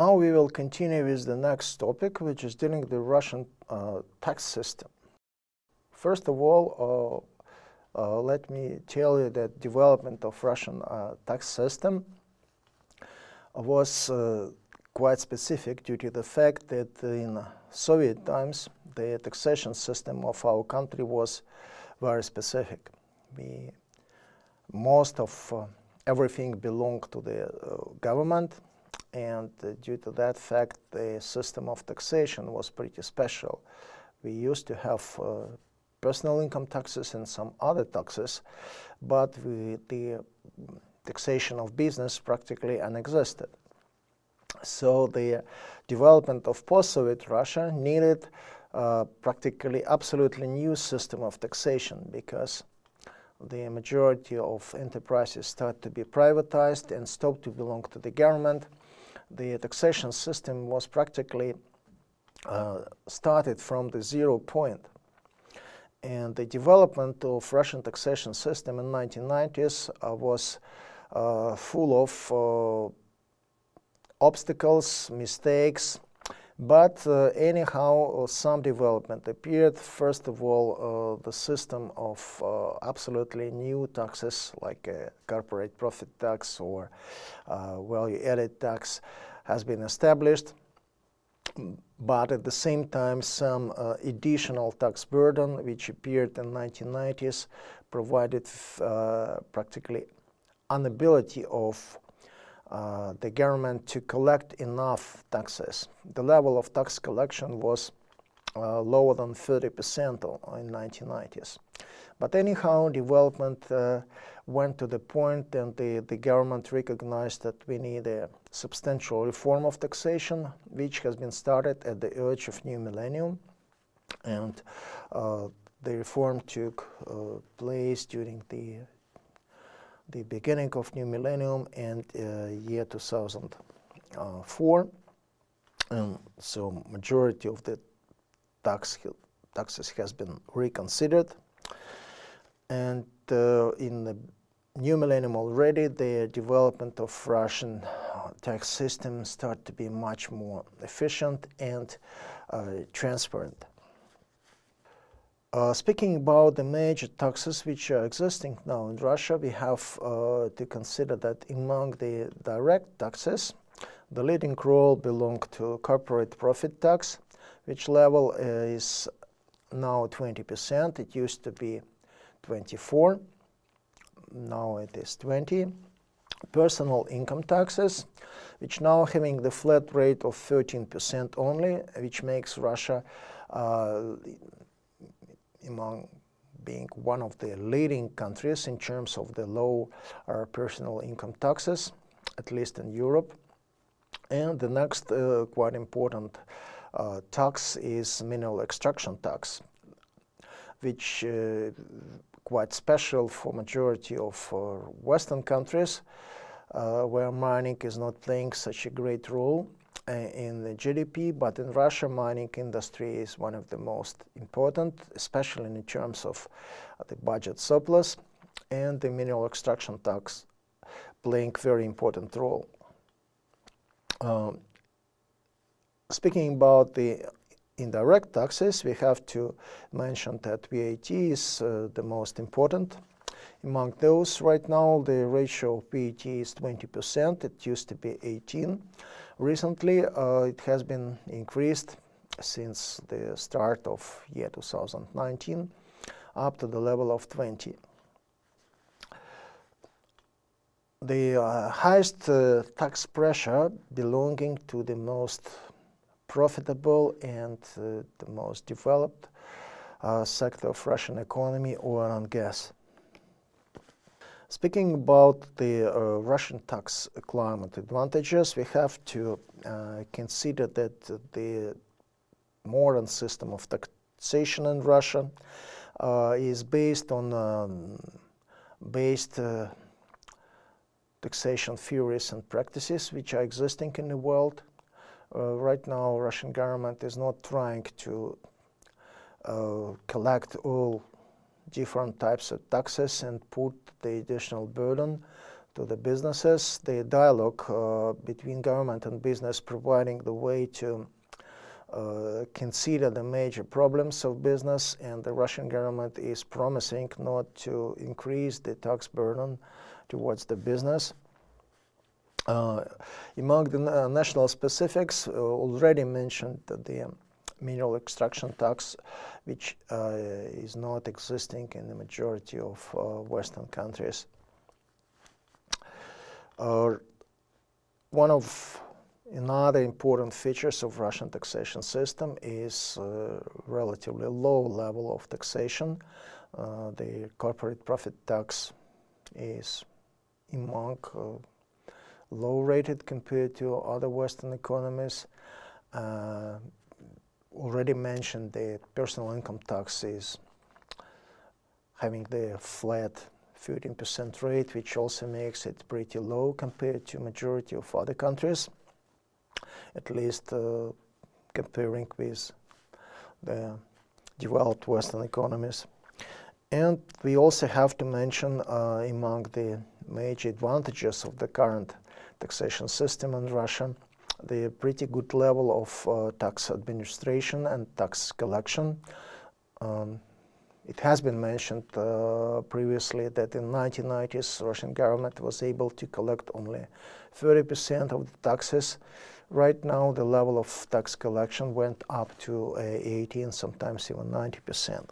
Now we will continue with the next topic, which is dealing with the Russian uh, tax system. First of all, uh, uh, let me tell you that development of Russian uh, tax system was uh, quite specific due to the fact that in Soviet times the taxation system of our country was very specific. We, most of uh, everything belonged to the government and due to that fact the system of taxation was pretty special. We used to have uh, personal income taxes and some other taxes, but we, the taxation of business practically unexisted. So the development of post-Soviet Russia needed uh, practically absolutely new system of taxation because the majority of enterprises start to be privatized and stop to belong to the government the taxation system was practically uh, started from the zero point. And the development of Russian taxation system in 1990s uh, was uh, full of uh, obstacles, mistakes, but uh, anyhow, uh, some development appeared. First of all, uh, the system of uh, absolutely new taxes like corporate profit tax or uh, value-added tax has been established. But at the same time, some uh, additional tax burden, which appeared in 1990s, provided practically inability of uh, the government to collect enough taxes. The level of tax collection was uh, lower than 30% in 1990s. But anyhow, development uh, went to the point and the, the government recognized that we need a substantial reform of taxation, which has been started at the urge of new millennium. And uh, the reform took uh, place during the the beginning of new millennium and uh, year 2004. And so majority of the tax taxes has been reconsidered. And uh, in the new millennium already, the development of Russian tax system start to be much more efficient and uh, transparent. Uh, speaking about the major taxes which are existing now in Russia, we have uh, to consider that among the direct taxes, the leading role belongs to corporate profit tax, which level is now 20%. It used to be 24, now it is 20. Personal income taxes, which now having the flat rate of 13% only, which makes Russia uh, among being one of the leading countries in terms of the low uh, personal income taxes, at least in Europe. And the next uh, quite important uh, tax is mineral extraction tax, which uh, quite special for majority of uh, Western countries, uh, where mining is not playing such a great role in the GDP, but in Russia, mining industry is one of the most important, especially in terms of uh, the budget surplus and the mineral extraction tax playing very important role. Um, speaking about the indirect taxes, we have to mention that VAT is uh, the most important. Among those, right now, the ratio of VAT is 20%. It used to be 18. Recently, uh, it has been increased since the start of year 2019 up to the level of 20. The uh, highest uh, tax pressure belonging to the most profitable and uh, the most developed uh, sector of Russian economy, oil and gas. Speaking about the uh, Russian tax climate advantages, we have to uh, consider that the modern system of taxation in Russia uh, is based on um, based uh, taxation theories and practices which are existing in the world. Uh, right now, Russian government is not trying to uh, collect all different types of taxes and put the additional burden to the businesses. The dialogue uh, between government and business providing the way to uh, consider the major problems of business and the Russian government is promising not to increase the tax burden towards the business. Uh, among the national specifics, uh, already mentioned the mineral extraction tax, which uh, is not existing in the majority of uh, Western countries. one of another important features of Russian taxation system is uh, relatively low level of taxation. Uh, the corporate profit tax is among uh, low rated compared to other Western economies. Already mentioned the personal income tax is having the flat 15% rate, which also makes it pretty low compared to majority of other countries, at least uh, comparing with the developed Western economies. And we also have to mention uh, among the major advantages of the current taxation system in Russia the pretty good level of uh, tax administration and tax collection. Um, it has been mentioned uh, previously that in 1990s Russian government was able to collect only 30% of the taxes. Right now the level of tax collection went up to uh, 18, sometimes even 90%.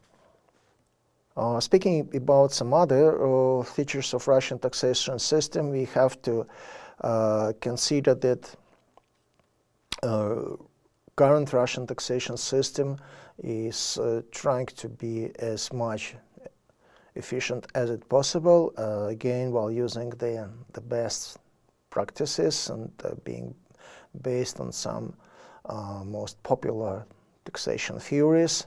Uh, speaking about some other uh, features of Russian taxation system, we have to uh, consider that current Russian taxation system is uh, trying to be as much efficient as it possible, uh, again while using the, the best practices and being based on some most popular taxation theories.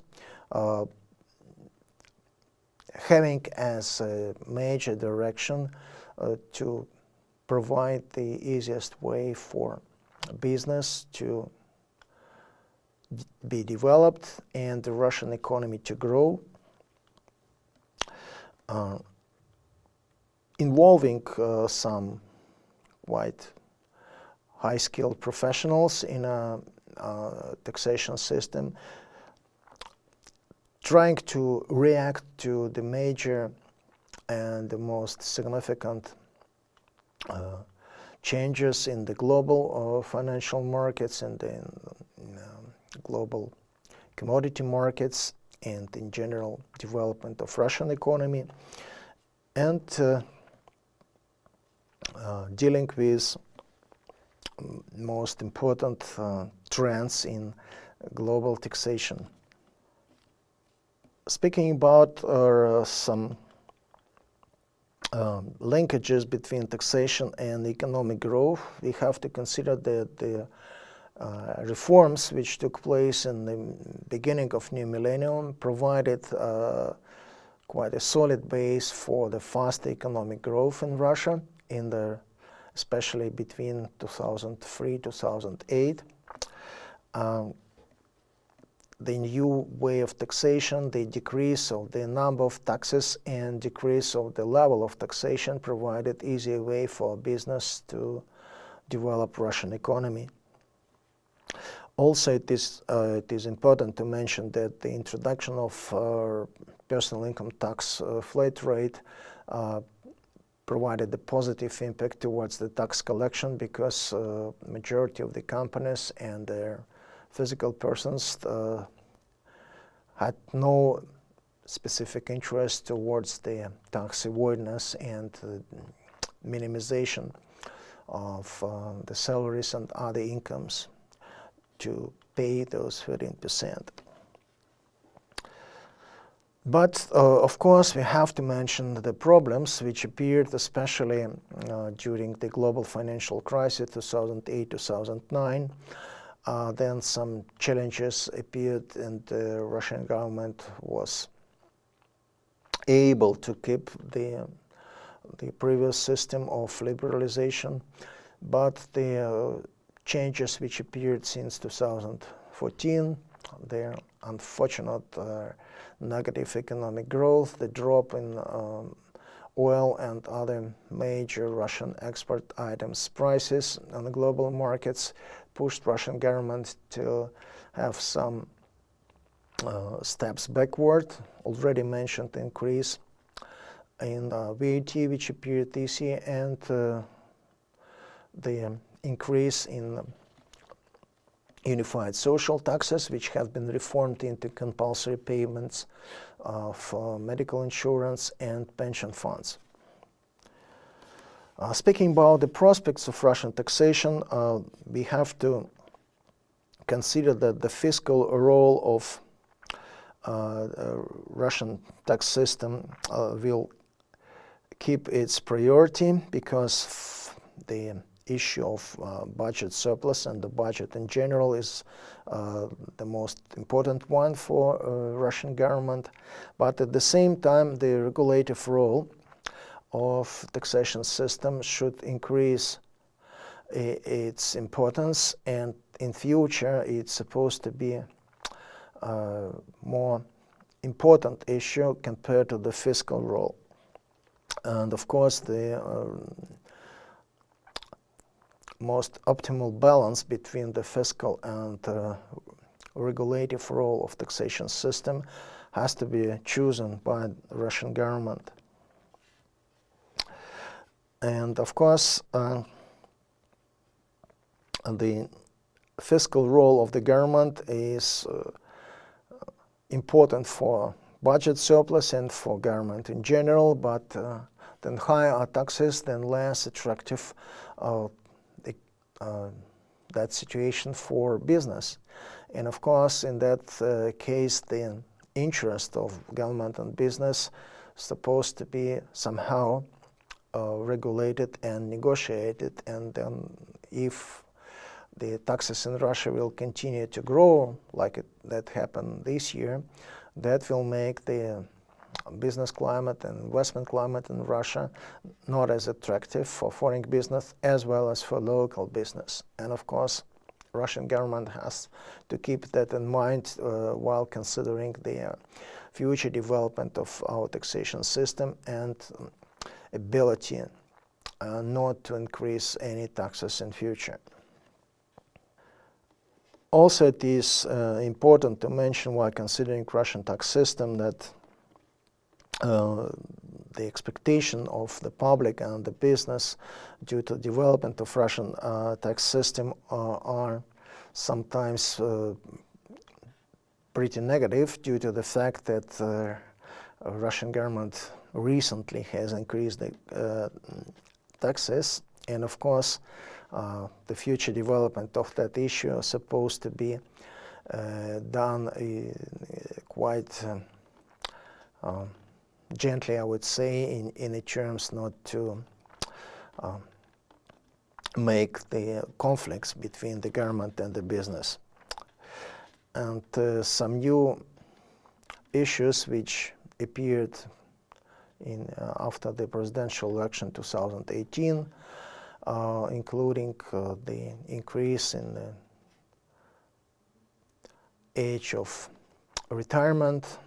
Having as a major direction uh, to provide the easiest way for business to be developed and the Russian economy to grow, uh, involving uh, some quite high-skilled professionals in a, a taxation system, trying to react to the major and the most significant uh, changes in the global uh, financial markets and in global commodity markets and in general development of Russian economy and uh, uh, dealing with most important uh, trends in global taxation. Speaking about uh, some um, linkages between taxation and economic growth, we have to consider that the uh, reforms which took place in the beginning of new millennium provided uh, quite a solid base for the fast economic growth in Russia, in the especially between 2003 2008. Um, the new way of taxation, the decrease of the number of taxes and decrease of the level of taxation provided easier way for business to develop Russian economy. Also, it is, uh, it is important to mention that the introduction of uh, personal income tax uh, flat rate uh, provided a positive impact towards the tax collection because uh, majority of the companies and their physical persons uh, had no specific interest towards the tax avoidance and minimization of uh, the salaries and other incomes to pay those 13%. But uh, of course, we have to mention the problems which appeared especially uh, during the global financial crisis 2008-2009 uh, then some challenges appeared and the Russian government was able to keep the, the previous system of liberalization, but the uh, changes which appeared since 2014, the unfortunate uh, negative economic growth, the drop in um, oil and other major Russian export items prices on the global markets pushed Russian government to have some uh, steps backward. Already mentioned increase in uh, VAT which appeared this year and uh, the increase in unified social taxes which have been reformed into compulsory payments for medical insurance and pension funds. Uh, speaking about the prospects of Russian taxation, uh, we have to consider that the fiscal role of uh, Russian tax system uh, will keep its priority because the issue of uh, budget surplus and the budget in general is uh, the most important one for uh, Russian government. But at the same time, the regulative role of taxation system should increase its importance and in future it's supposed to be a more important issue compared to the fiscal role. And of course the uh, most optimal balance between the fiscal and uh, regulative role of taxation system has to be chosen by the Russian government. And of course, uh, the fiscal role of the government is uh, important for budget surplus and for government in general, but uh, then higher taxes, then less attractive uh, the, uh, that situation for business. And of course, in that uh, case, the interest of government and business supposed to be somehow regulated and negotiated and then if the taxes in Russia will continue to grow like it, that happened this year, that will make the business climate and investment climate in Russia not as attractive for foreign business as well as for local business. And of course, Russian government has to keep that in mind uh, while considering the uh, future development of our taxation system and ability uh, not to increase any taxes in future. Also, it is uh, important to mention while considering Russian tax system that uh, the expectation of the public and the business due to development of Russian uh, tax system uh, are sometimes uh, pretty negative due to the fact that Russian government recently has increased the uh, taxes and of course uh, the future development of that issue is supposed to be uh, done quite um, gently I would say in, in the terms not to um, make the conflicts between the government and the business. And uh, some new issues which appeared in, uh, after the presidential election 2018, uh, including uh, the increase in the age of retirement,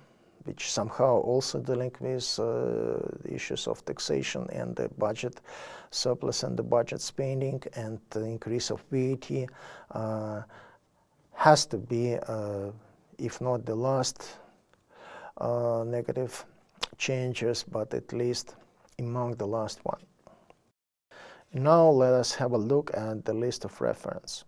which somehow also dealing with uh, issues of taxation and the budget surplus and the budget spending and the increase of VAT uh, has to be, uh, if not the last negative changes, but at least among the last one. Now let us have a look at the list of reference.